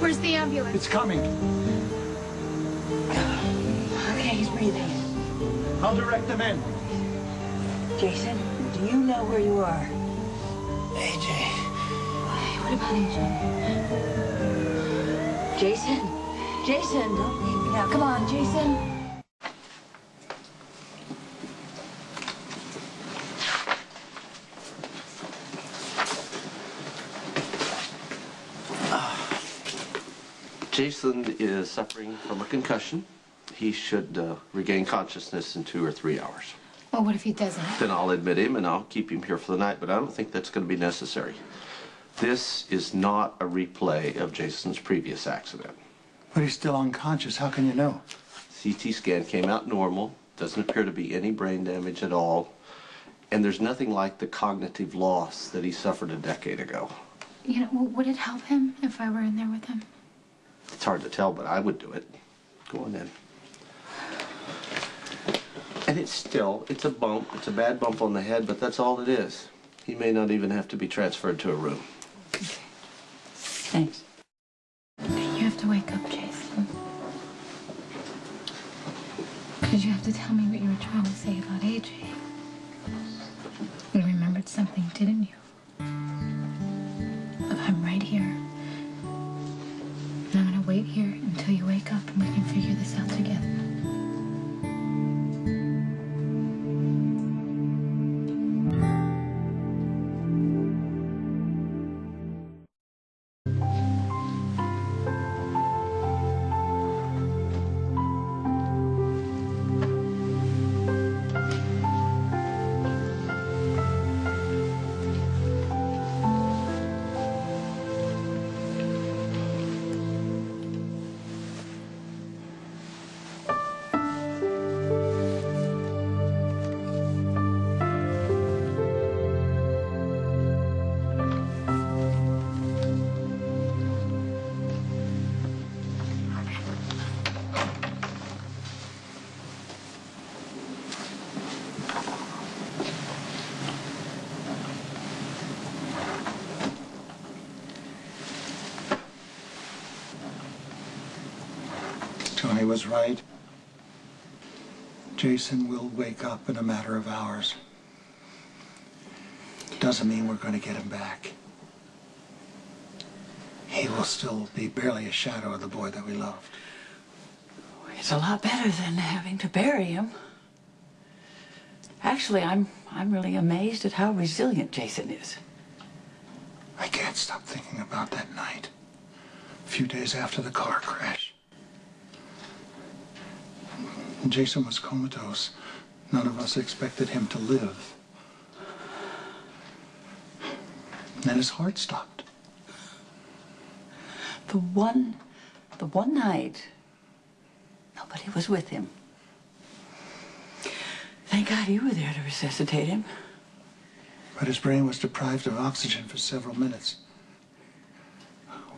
Where's the ambulance? It's coming. Okay, he's breathing. I'll direct them in. Jason, do you know where you are? AJ. What about AJ? Jason? Jason, don't leave me now. Come on, Jason. Jason is suffering from a concussion. He should uh, regain consciousness in two or three hours. Well, what if he doesn't? Then I'll admit him and I'll keep him here for the night, but I don't think that's going to be necessary. This is not a replay of Jason's previous accident. But he's still unconscious. How can you know? CT scan came out normal, doesn't appear to be any brain damage at all, and there's nothing like the cognitive loss that he suffered a decade ago. You know, would it help him if I were in there with him? It's hard to tell, but I would do it. Go on in. And it's still, it's a bump. It's a bad bump on the head, but that's all it is. He may not even have to be transferred to a room. Thanks. You have to wake up, Jason. Because you have to tell me what you were trying to say about AJ. You remembered something, didn't you? Tony was right. Jason will wake up in a matter of hours. It doesn't mean we're going to get him back. He will still be barely a shadow of the boy that we loved. It's a lot better than having to bury him. Actually, I'm I'm really amazed at how resilient Jason is. I can't stop thinking about that night. A few days after the car crash. Jason was comatose. None of us expected him to live. Then his heart stopped. The one the one night nobody was with him. Thank God you were there to resuscitate him. But his brain was deprived of oxygen for several minutes.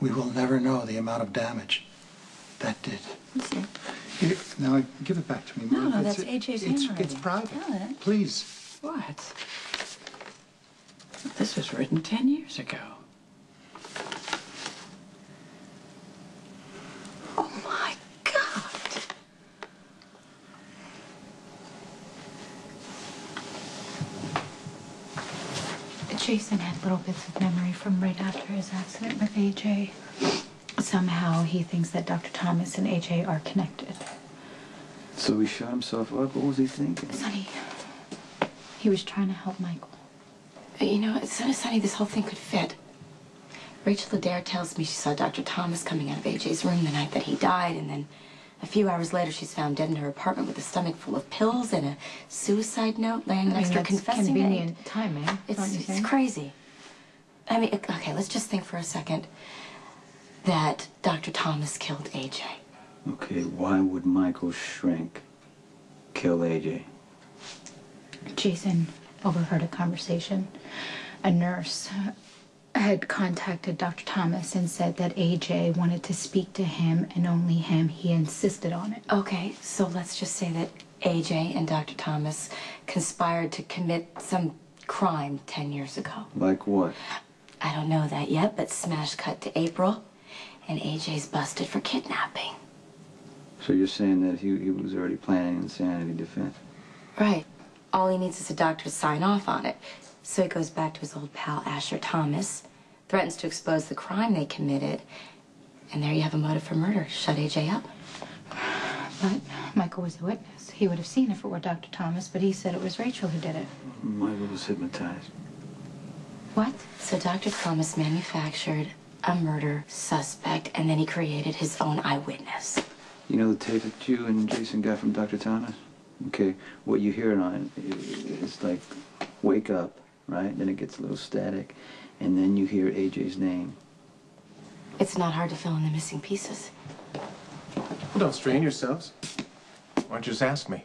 We will never know the amount of damage that did. Here, now, give it back to me, No, Mom. no, It's- that's AJ's it's, handwriting. It's private. It. Please. What? This was written ten years ago. Oh my God! Jason had little bits of memory from right after his accident with AJ. Somehow he thinks that Dr. Thomas and AJ are connected. So he shot himself up? What was he thinking? Sonny, he was trying to help Michael. You know, Sonny, Sonny, this whole thing could fit. Rachel Adair tells me she saw Dr. Thomas coming out of AJ's room the night that he died, and then a few hours later she's found dead in her apartment with a stomach full of pills and a suicide note laying I next to her that's confessing convenient aid. timing, It's, it's crazy. I mean, okay, let's just think for a second that Dr. Thomas killed AJ. Okay, why would Michael Shrink kill AJ? Jason overheard a conversation. A nurse had contacted Dr. Thomas and said that AJ wanted to speak to him and only him. He insisted on it. Okay, so let's just say that AJ and Dr. Thomas conspired to commit some crime 10 years ago. Like what? I don't know that yet, but smash cut to April, and AJ's busted for kidnapping. So you're saying that he, he was already planning insanity defense? Right. All he needs is a doctor to sign off on it. So he goes back to his old pal Asher Thomas, threatens to expose the crime they committed, and there you have a motive for murder. Shut AJ up. But Michael was a witness. He would have seen if it were Dr. Thomas, but he said it was Rachel who did it. Michael was hypnotized. What? So Dr. Thomas manufactured a murder suspect, and then he created his own eyewitness. You know the tape that you and Jason got from Dr. Thomas? Okay, what you hear on it is like, wake up, right? Then it gets a little static, and then you hear AJ's name. It's not hard to fill in the missing pieces. Well, don't strain yourselves. Why don't you just ask me?